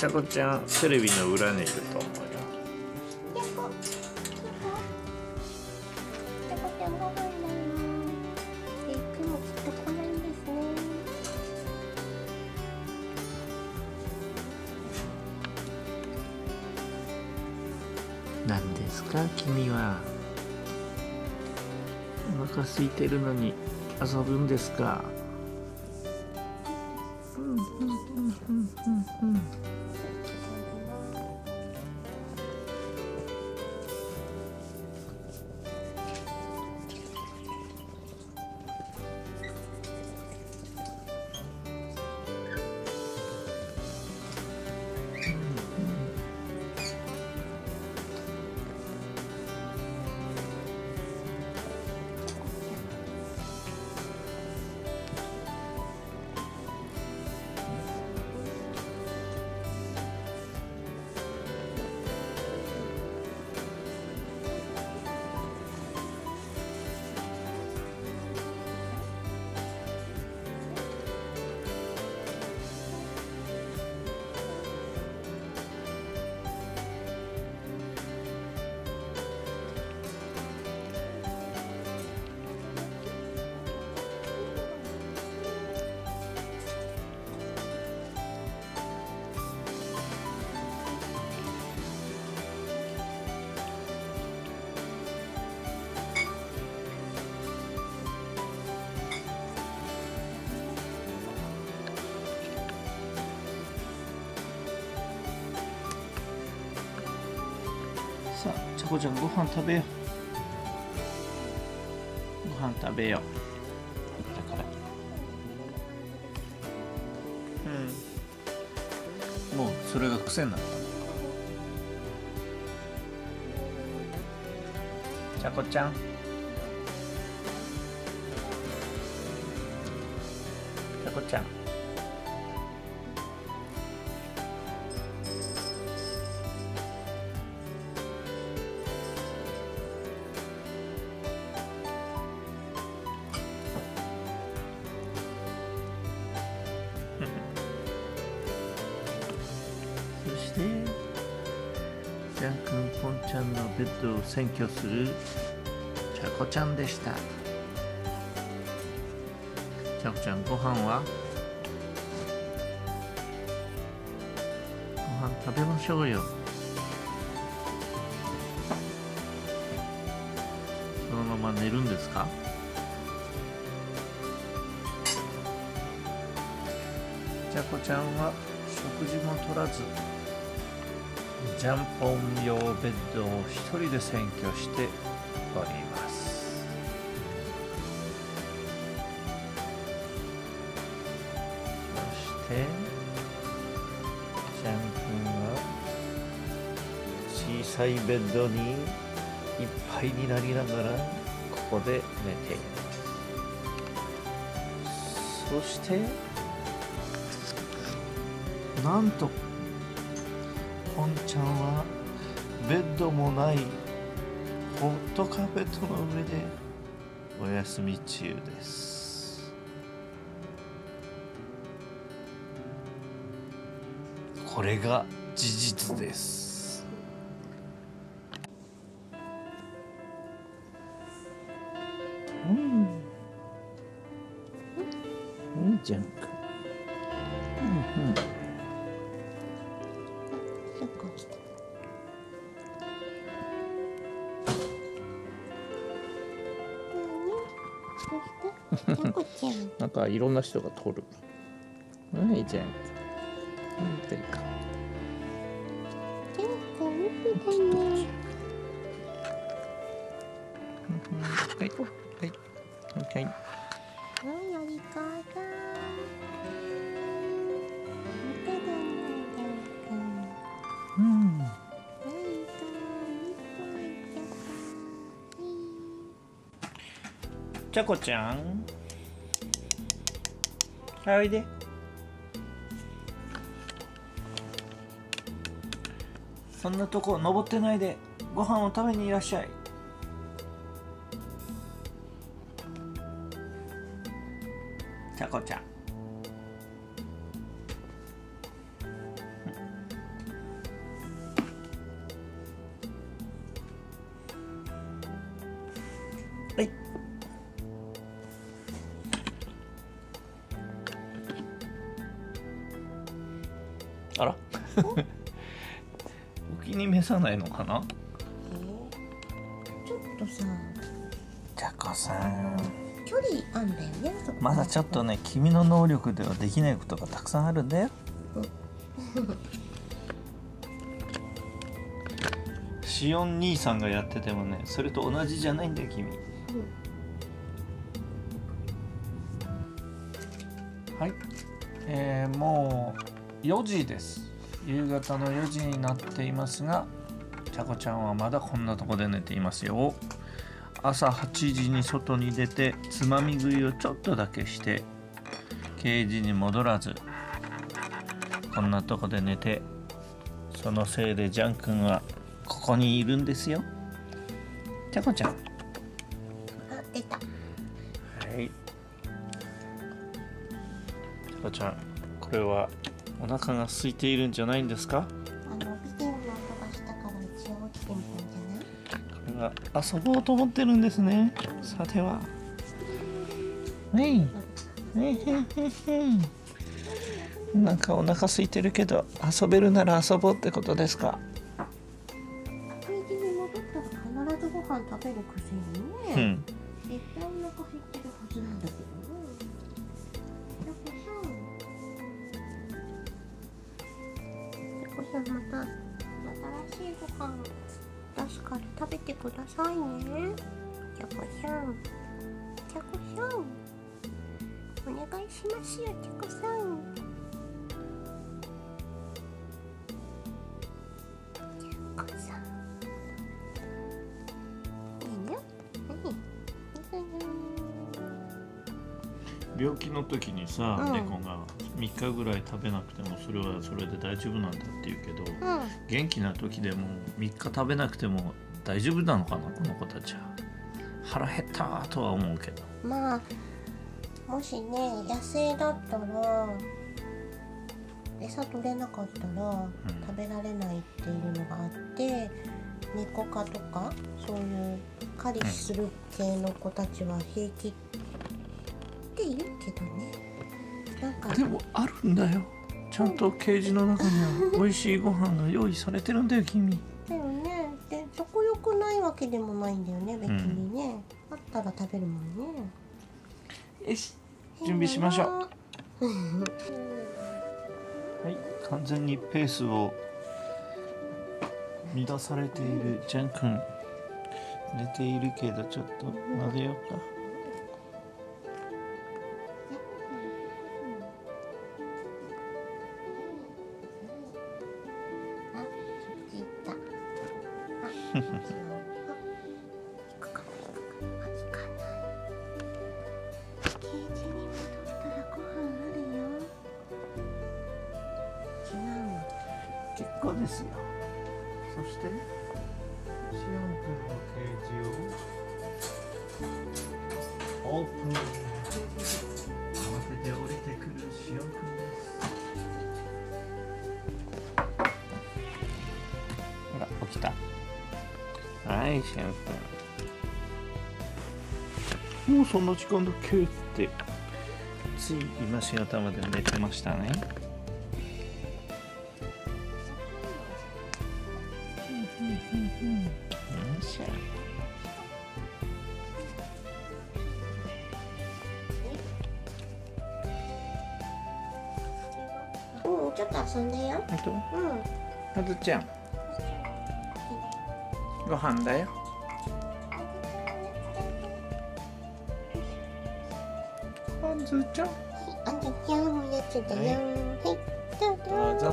ちゃこちゃんテレビの裏にいると思うよなんですね。何ですか君は。お腹空いてるのに遊ぶんですか？うんうんうんうんうんうん。さあちゃこちゃんご飯食べよう。ご飯食べよう。だから。うん。もうそれが癖になった。ちゃこちゃん。ちゃこちゃん。そしてジャン君ポンちゃんのベッドを占拠するちゃこちゃんでした。ちゃこちゃんご飯は？ご飯食べましょうよ。そのまま寝るんですか？ちゃこちゃんは？食事も取らずジャンポン用ベッドを一人で占拠しております。そしてジャン君は小さいベッドにいっぱいになりながらここで寝ています。そしてなんとポンちゃんはベッドもないホットカーペットの上でお休み中です。これが事実です。うん。いいじゃんかうん。ちゃんなんかいろんな人が撮る。はい、じゃん。うん、てるか。ちゃんこ見てたねはい、はい、はい。はい、ありがとちゃこちゃん。はい、おいで。そんなとこ登ってないで、ご飯を食べにいらっしゃい。ちゃこちゃん。あら。お気に召さないのかな？ちょっとさ。じゃこさん。距離あんだよね。まだちょっとね君の能力ではできないことがたくさんあるんだよ。シオン兄さんがやっててもねそれと同じじゃないんだよ君。はい、えーもう4時です。夕方の4時になっていますがちゃこちゃんはまだこんなとこで寝ていますよ。朝8時に外に出てつまみ食いをちょっとだけしてケージに戻らずこんなとこで寝てそのせいでジャン君はここにいるんですよ。ちゃこちゃん。はい。ちゃこちゃん、これはお腹が空いているんじゃないんですか？あのビデオの音がしたから一応起きてみたんじゃない？これは遊ぼうと思ってるんですね。さては。はい。へへへへ。なんかお腹空いてるけど遊べるなら遊ぼうってことですか？やっぱさまた新しいご飯出すから食べてくださいね。ちゃこさんちゃこさんお願いしますよちゃこさん。ちゃこさん。いいね。はい病気の時にさ、うん。猫が3日ぐらい食べなくてもそれはそれで大丈夫なんだって言うけど、うん。元気な時でも3日食べなくても大丈夫なのかなこの子たちは。腹減ったとは思うけど。まあもしね野生だったら餌取れなかったら食べられないっていうのがあって猫科とかそういう狩りする系の子たちは平気って言うけどねでもあるんだよ。ちゃんとケージの中には。美味しいご飯が用意されてるんだよ君。だよねで食欲ないわけでもないんだよね別にね、あったら食べるもんね。よし。準備しましょう。うんはい。完全にペースを乱されているジャン君。寝ているけどちょっと撫でようか結構ですよそしてシオン君のケージをオープン慌てて降りてくるシオン君ですほら起きた。はいシオン君もうそんな時間だっけってつい今しがたまで寝てましたね。うん、ちょっと遊んだよ。本当うん。はずちゃんご飯だよはずちゃんあんちゃんのやつだよ。はい。どうぞ。どうぞ。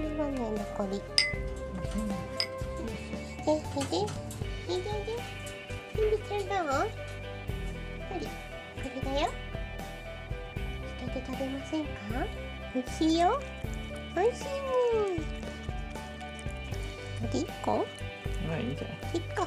今の残り。で、で、で、で、で、で、ゆみちゃんどう？はい。これだよ。下で食べませんか？美味しいよ。美味しいこれ一個まあいいじゃん一個。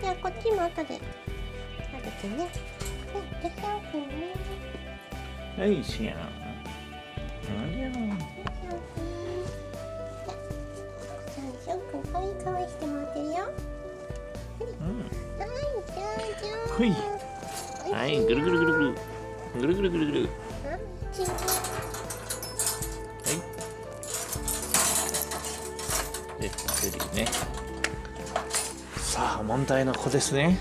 じゃあこっちも後で食べてね。はい、で、シャンプーね。はいしやん。ありゃシャンプー。さあ、シャンプーかわいいかわいいしてもらってるよ。う。んはい、じゃほい。はい。ぐるぐるぐるぐる。ぐるぐるぐるぐるあちんでゼリーね。さあ問題の子ですね。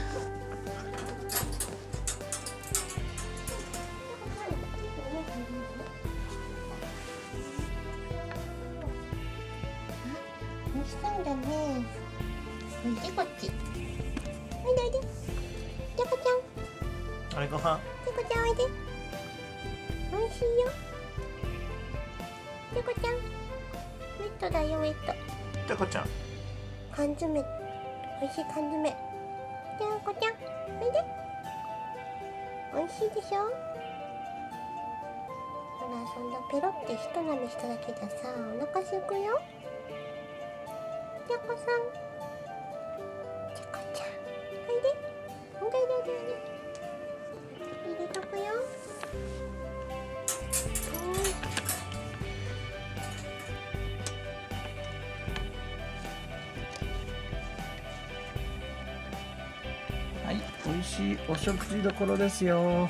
美味しそうだね。おいでこっちおいでおいで。じゃこちゃん。あれご飯？じゃこちゃんおいで。おいしいよ。じゃこちゃん。ウェットだよウェットタコちゃん。缶詰。美味しい缶詰。じゃこちゃん。おいで。美味しいでしょ。ほらそんなペロってひと舐めしただけじゃさお腹すくよ。じゃこさん。美味しいお食事どころですよ。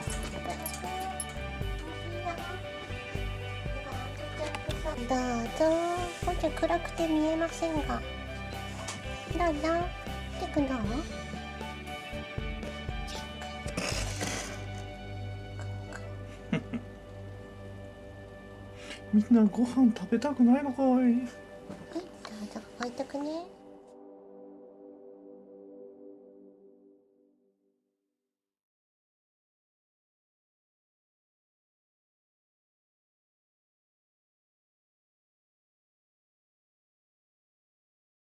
どうぞ。こっち暗くて見えませんが。どうぞてくどう？みんなご飯食べたくないのかい？はいどうぞ置いとくね